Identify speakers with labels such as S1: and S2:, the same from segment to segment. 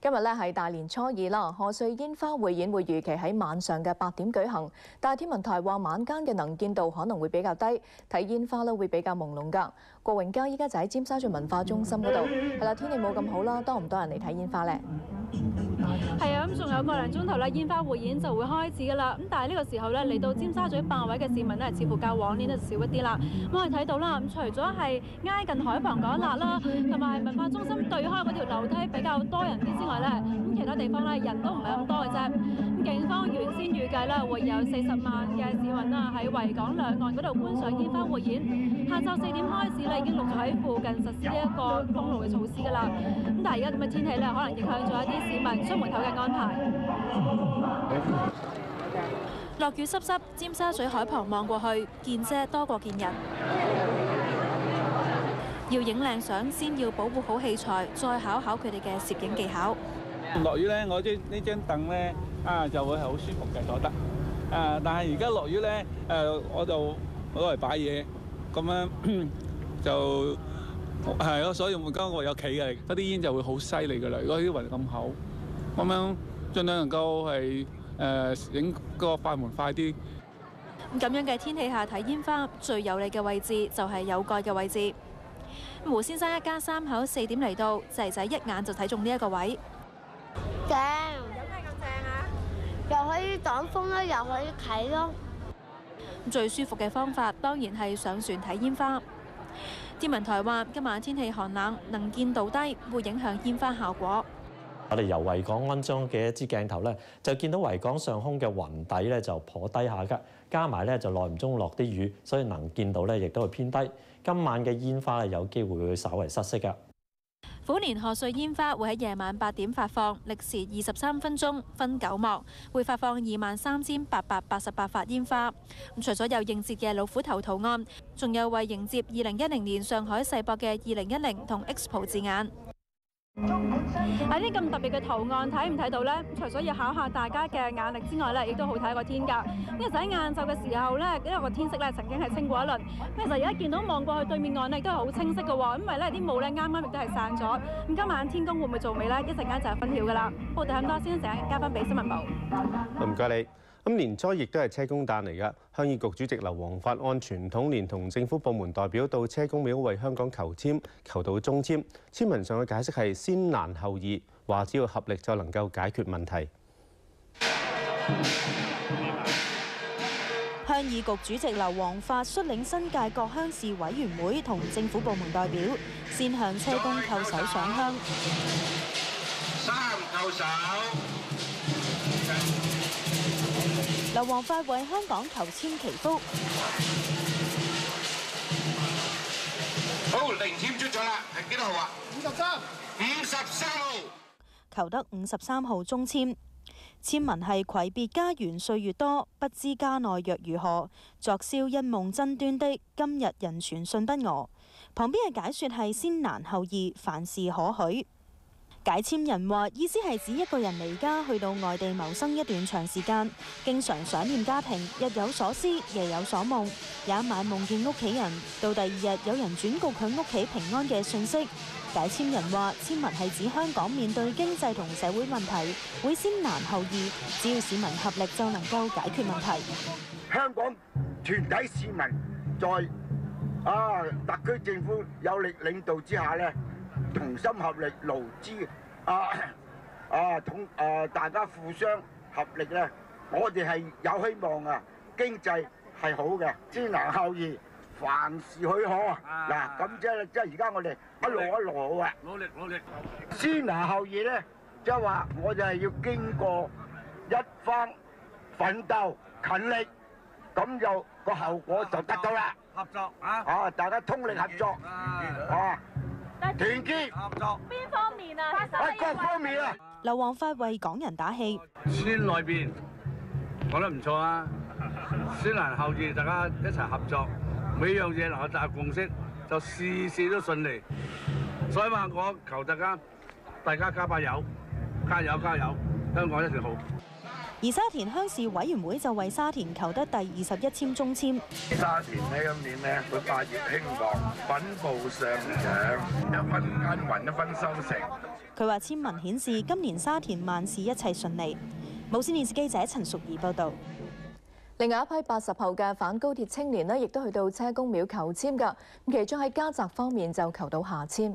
S1: 今日咧係大年初二啦，賀歲煙花匯演會預期喺晚上嘅八點舉行，但系天文台話晚間嘅能見度可能會比較低，睇煙花咧會比較朦朧㗎。郭榮嘉依家就喺尖沙咀文化中心嗰度，係啦，天氣冇咁好啦，多唔多人嚟睇煙花咧？
S2: 係啊，咁仲有個零鐘頭咧，煙花匯演就會開始噶啦。咁但係呢個時候咧，嚟到尖沙咀霸位嘅市民咧，似乎較往年都少一啲啦。咁我哋睇到啦，咁除咗係挨近海旁嗰一笪啦，同埋文化中心對開嗰條樓梯比較多人啲之外咧，咁其他地方咧人都唔係咁多嘅啫。咁警方原先預計咧會有四十萬嘅市民啦喺維港兩岸嗰度觀賞煙花匯演。下晝四點開始咧已經陸續喺附近實施呢一個封路嘅措施噶啦。咁但係而家咁嘅天氣咧，可能影響咗一啲市民出門口嘅安排。落雨濕濕，尖沙咀海旁望過去，見遮多過見人。要影靚相，先要保護好器材，再考考佢哋嘅攝影技巧。
S3: 落雨咧，我啲呢張凳咧啊就會係好舒服嘅坐得。誒，但係而家落雨咧，誒我就攞嚟擺嘢，咁樣 就係咯。所以我而家我有企嘅，嗰啲煙就會好犀利嘅啦。如果啲雲咁厚，咁樣盡量能夠係誒影個快門快啲。
S2: 咁樣嘅天氣下睇煙花，最有利嘅位置就係有蓋嘅位置。胡先生一家三口四點嚟到，仔仔一眼就睇中呢一個位。
S4: 又可以擋風啦，又可以睇咯。
S2: 最舒服嘅方法當然係上船睇煙花。天文台話今晚天氣寒冷，能見度低，會影響煙花效果。
S5: 我哋由維港安裝嘅一支鏡頭咧，就見到維港上空嘅雲底咧就頗低下㗎，加埋咧就耐唔中落啲雨，所以能見度咧亦都係偏低。今晚嘅煙花咧有機會會稍為失色㗎。
S2: 虎年贺岁烟花会喺夜晚八点发放，历时二十三分钟，分九幕，会发放二万三千八百八十八发烟花。咁除咗有迎接嘅老虎头图案，仲有为迎接二零一零年上海世博嘅二零一零同 Expo 字眼。喺啲咁特別嘅圖案睇唔睇到呢？除咗要考下大家嘅眼力之外呢，亦都好睇個天㗎。因為就喺晏晝嘅時候呢，因為個天色咧曾經係清過一輪，咁其實而家見到望過去對面岸咧，亦都係好清晰嘅喎。因為呢啲霧呢，啱啱亦都係散咗。咁今晚天公會唔會做美呢？一陣間就係分曉㗎啦。我哋咁多先，陣間交翻俾新聞部。
S6: 唔該你。咁年初亦都係車公誕嚟㗎，鄉議局主席劉皇發按傳統，連同政府部門代表到車公廟為香港求籤，求到中籤。籤文上嘅解釋係先難後易，話只要合力就能夠解決問題。
S7: 鄉議局主席劉皇發率領新界各鄉事委員會同政府部門代表，先向車公叩首上香。
S8: 三叩首。
S7: 劉皇發為香港求籤祈福。
S8: 好，零籤出咗啦，係幾多號啊？五十三。五十三號。
S7: 求得五十三號中籤，籤文係攜別家園歲月多，不知家內若如何。昨宵因夢真端的，今日人傳信不我。旁邊嘅解說係先難後易，凡事可許。解签人話：意思係指一個人離家去到外地謀生一段長時間，經常想念家庭，日有所思，夜有所夢。有一晚夢見屋企人，到第二日有人轉告佢屋企平安嘅訊息。解签人話：籤文係指香港面對經濟同社會問題，會先難後易，只要市民合力就能夠解決問題。
S9: 香港全體市民在啊特區政府有力領導之下咧，同心合力勞資啊啊同啊大家互相合力咧，我哋係有希望啊！經濟係好嘅，先難後易，凡事許可啊！嗱，咁即係即係而家我哋一路一路好啊！努力努力，先難後易咧，即係話我哋係要經過一番奮鬥勤力，咁就個後果就得到啦！合作啊！啊，大家通力合作啊！團結合作，
S2: 邊方面啊？
S9: 喺各方面啊！
S7: 劉皇發為港人打氣，
S3: 先內邊講得唔錯啊！先難後易，大家一齊合作，每樣嘢能夠達共識，就事事都順利。所以話我求大家，大家加把油，加油加油，香港一定好。
S7: 而沙田鄉事委員會就為沙田求得第二十一籤中籤。
S9: 沙田呢今年呢會百業興旺，穩步上漲，一分耕耘一分收成。
S7: 佢話簽文顯示今年沙田萬事一切順利。無線電視記者陳淑儀報導。
S1: 另外一批八十後嘅反高鐵青年呢，亦都去到車公廟求籤㗎。咁其中喺家宅方面就求到
S7: 下籤。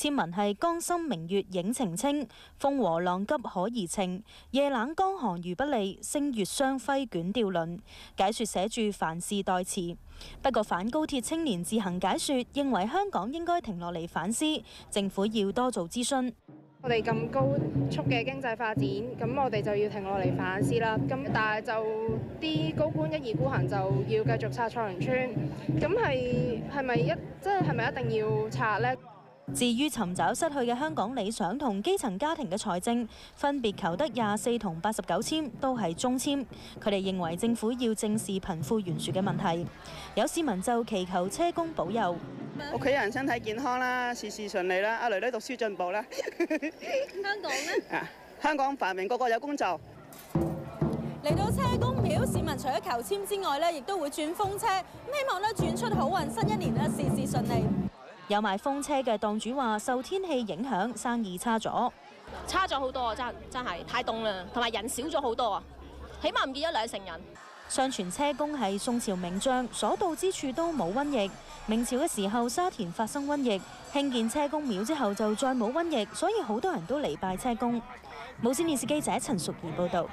S7: 籤文係江心明月影澄清，風和浪急可怡情，夜冷江寒如不利，星月雙輝捲吊輪。解說寫住凡事代詞。不過反高鐵青年自行解說，認為香港應該停落嚟反思，政府要多做諮詢。
S10: 我哋咁高速嘅經濟發展，咁我哋就要停落嚟反思啦。咁但係就啲高官一意孤行，就要繼續拆菜園村。咁係係咪一即係係咪一定要拆呢？
S7: 至於尋找失去嘅香港理想同基層家庭嘅財政，分別求得廿四同八十九籤，都係中籤。佢哋認為政府要正視貧富懸殊嘅問題。有市民就祈求車公保佑，
S11: 屋企人身體健康啦，事事順利啦，阿女女讀書進步啦。
S12: 香港呢？
S11: 啊，香港繁榮，個個有工做。
S12: 嚟到車公廟，市民除咗求籤之外咧，亦都會轉風車，咁希望咧轉出好運，新一年咧事事順利。
S7: 有賣風車嘅檔主話：受天氣影響，生意差咗，
S13: 差咗好多啊！真真係太凍啦，同埋人少咗好多啊，起碼唔見咗兩成人。
S7: 相傳車公係宋朝名將，所到之處都冇瘟疫。明朝嘅時候，沙田發生瘟疫，興建車公廟之後就再冇瘟疫，所以好多人都嚟拜車公。無線電視記者陳淑儀報導。